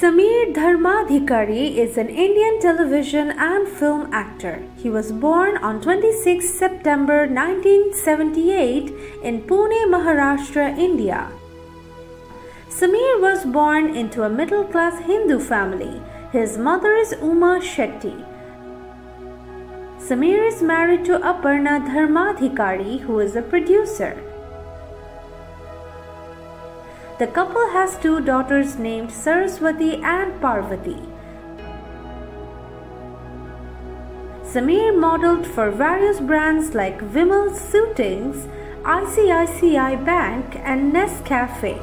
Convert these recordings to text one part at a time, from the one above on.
Sameer Dharmadhikari is an Indian television and film actor. He was born on 26 September 1978 in Pune, Maharashtra, India. Sameer was born into a middle class Hindu family. His mother is Uma Shetty. Sameer is married to Aparna Dharmadhikari, who is a producer. The couple has two daughters named Saraswati and Parvati. Sameer modeled for various brands like Vimal Suitings, ICICI Bank, and Nescafe.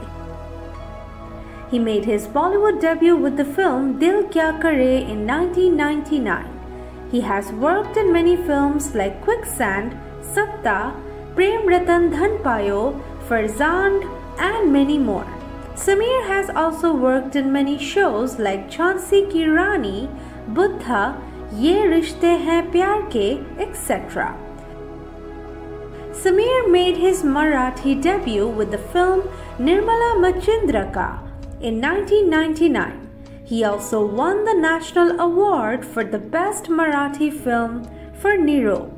He made his Bollywood debut with the film Dil Kya Kare in 1999. He has worked in many films like Quicksand, Satta, Prem Ratan Dhan Payo, Farzand, and many more. Sameer has also worked in many shows like Jhansi Ki Rani, Buddha, Ye Rishte Hain Pyar Ke, etc. Sameer made his Marathi debut with the film Nirmala Machindraka in 1999. He also won the National Award for the Best Marathi Film for Niro.